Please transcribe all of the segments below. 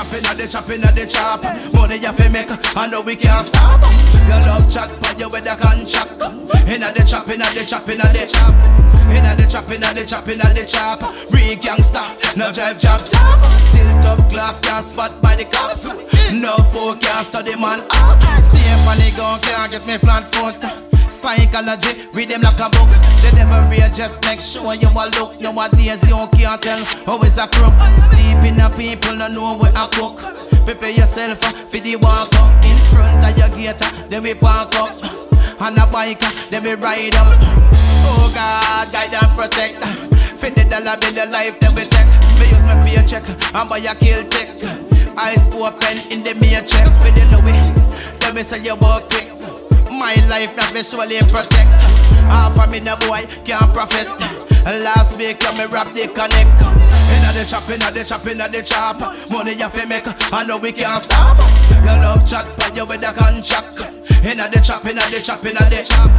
chopping at the chopping at the chop. Money you fi make, I know we can't stop. Your love chat, but you with the contract. Inna the chopping at the chopping at the chop. Inna the chopping at the chopping at the chop. Real gangsta, no drive job top. Tilt up glass, can't spot by the cops. No forecast, study man up. Stay on the gun, can't get me flat foot. Psychology, read them like a book. They never read, just make sure you a look. Nowadays you can't tell is a crook. Deep in the people, no know where I cook. Prepare yourself uh, for the walk up. In front of your gate, uh, then we park up. On a bike, uh, then we ride up. Oh God, guide and protect. For the dollar bill, the life then we paycheck and buy a kill tech. Eyes open in the matrix for the Louis. Let me say you walk quick. My life not visually protect. Half me the boy can't profit. Last week you me rap the connect. Inna the chop, inna the chop, inna the chop. Money you fi make, I know we can't stop. Your love chat, but you with the contract. Inna the chop, inna the chop, inna the chop.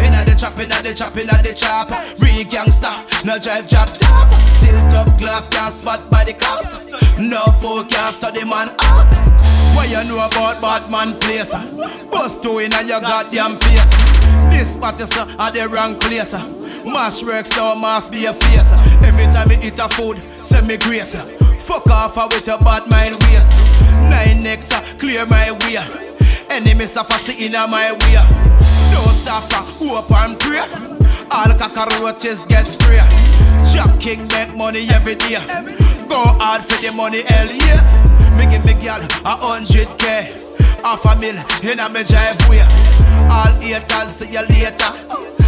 Inna the chop, inna the chop, inna the chop. Real gangsta, no drive job top. Tilt up glass, can't spot by the cops. No forecast, the man up. What you know about bad man place? Bust two in and you got yam face. This spot is uh, at the wrong place. Mash works now must be a face. Every time you eat a food, send me grace. Fuck off with your bad mind waste. Nine next, uh, clear my way. Enemies are fussy in my way. Don't stop, uh, hope and pray. All cockroaches get spray. Jack King make money every day. Go hard for the money, hell yeah. Me give me girl a hundred K Half a mil in a me driveway All haters see you later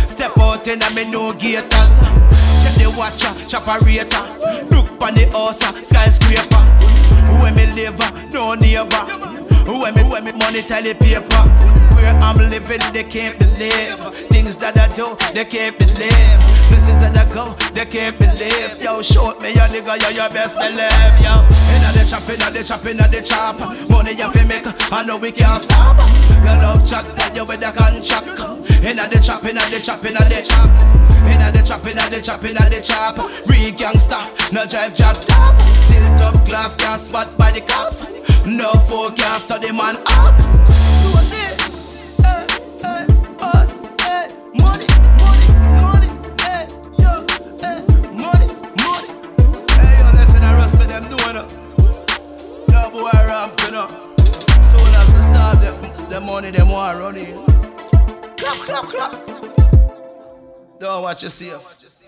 Step out in a me no gators Check the watcher, chop a rater Look on the house, skyscraper When me live, no neighbor When me, when me money tell the paper. Where I'm living, they can't believe. Things that I do, they can't believe. Places that I go, they can't believe. Yo, shoot me your nigga, you're your best to live, yo. Inna the chop, inna the chop, inna the chop Money you fi make, I know we can't stop. Your love chat, tell you with the contract. Inna the chop, inna the chop, inna the chop Inna the chop, inna the chop, inna the chop Real gangsta, no drive job top Tilt up glass, can't spot by the cops No forecast, to the man So eh, eh, eh, up. Soon as we start, the, the money, them want running. Clap, clap, clap. Don't watch yourself.